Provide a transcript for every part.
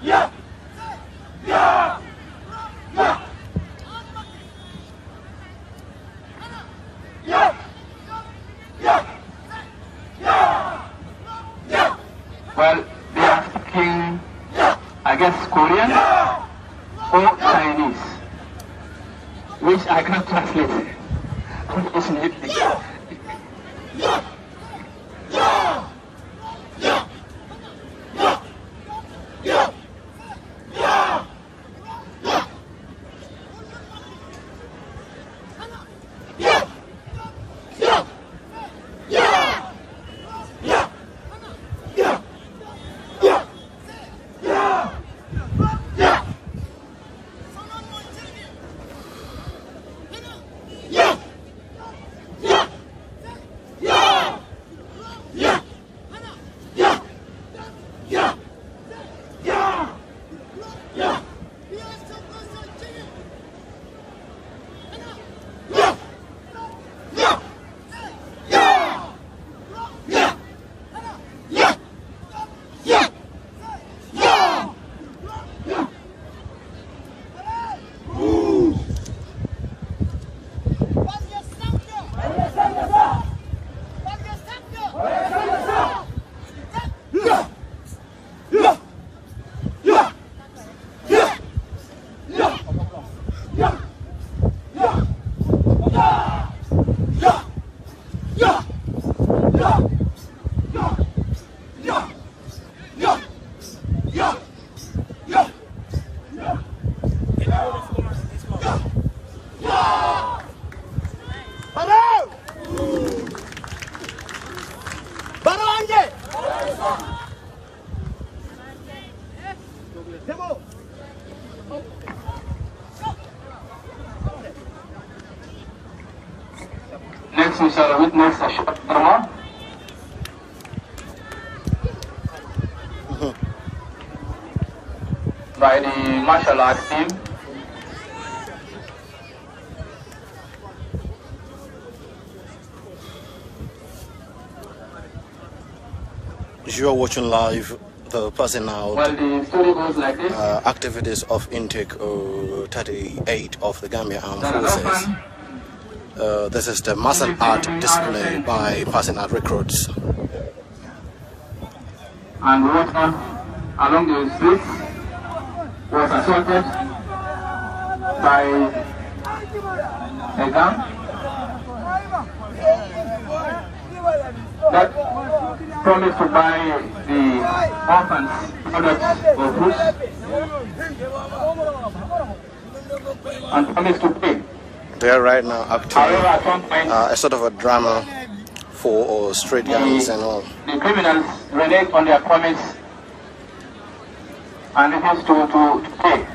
Yeah! Yeah! Yeah! Yeah! Yeah! Yeah! Yeah! Well, they are speaking, I guess, Korean or Chinese, which I can't translate, unfortunately. Next we shall witness by the martial arts team. You are watching live the passing out Well, the like this. uh, activities of intake uh, 38 of the Gambia Armed Forces. Uh, this is the martial art display by passing out recruits. and water along the streets was assaulted by a gang that promised to buy the orphans products or goods and promised to pay. They are right now acting However, at one point, uh, a sort of a drama for uh, street gangs and all. the criminals renege on their promise and refuse to, to, to pay.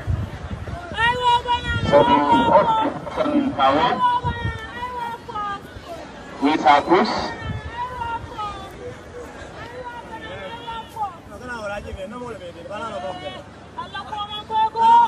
So the person away with her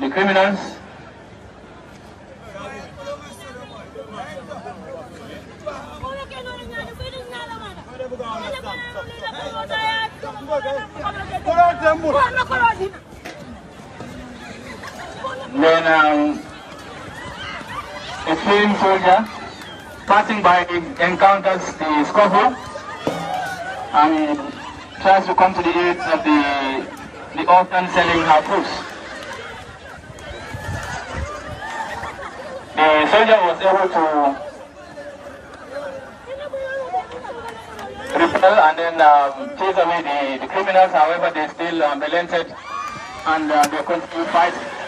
the criminals. Then um, a fleeing soldier passing by encounters the scuffle and tries to come to the aid of the, the orphan selling her fruits. The soldier was able to repel and then um, chase away the, the criminals. However, they still um, relented and uh, they continue fighting.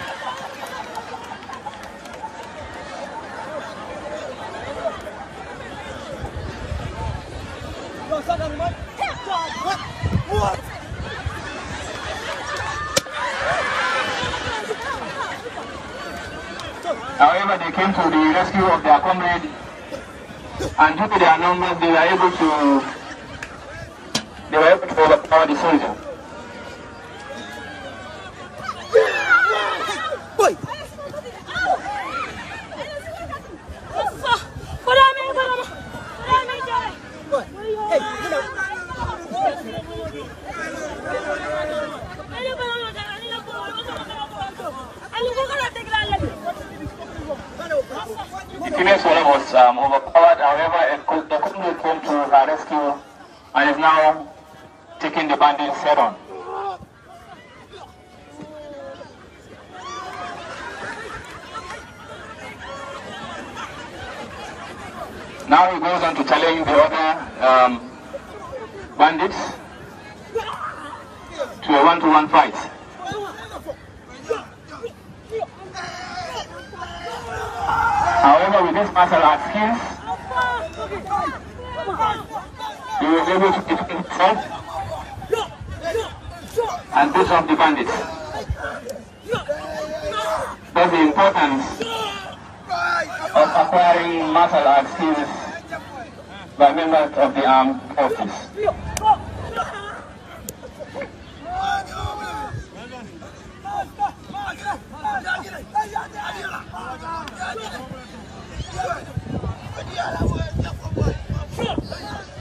However, they came to the rescue of their comrade, and due to their numbers, they were able to they were able to overpower the soldier. Female soldier was um, overpowered. However, the Kumlu came to her rescue and is now taking the bandits head on. Now he goes on to challenge the other um, bandits to a one-to-one fight. This martial art skills, he was able to defend himself and beat off the bandits. That's the importance of acquiring martial art skills by members of the armed forces. 滚你别拉我别碰我